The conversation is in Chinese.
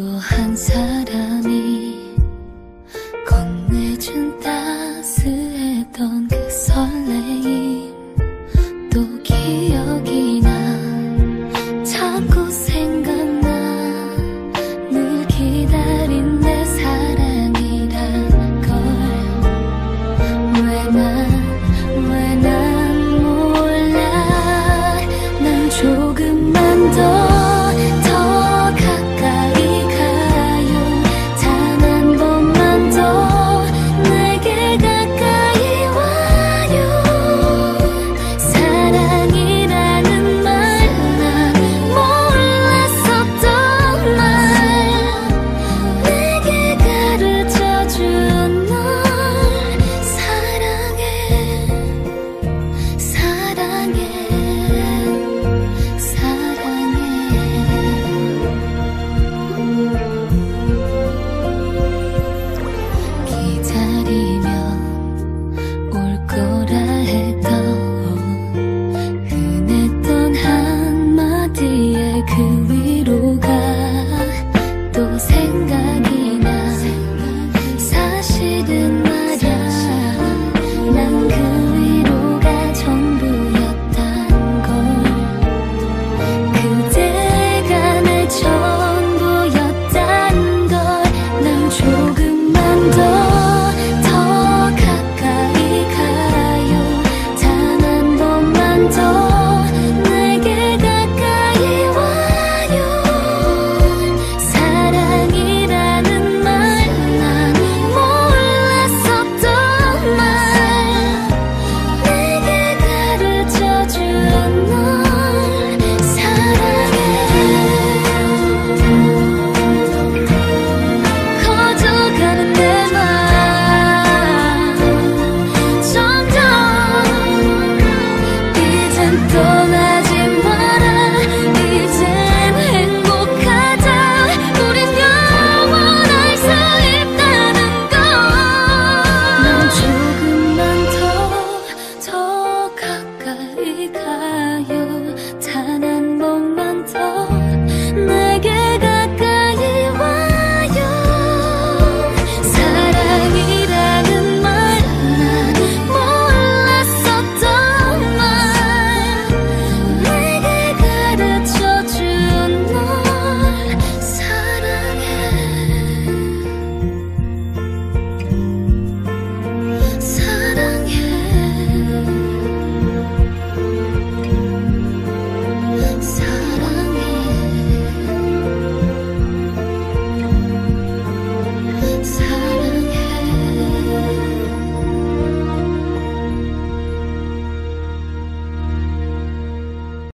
落寒餐。